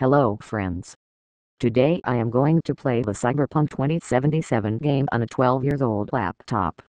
Hello friends. Today I am going to play the Cyberpunk 2077 game on a 12 years old laptop.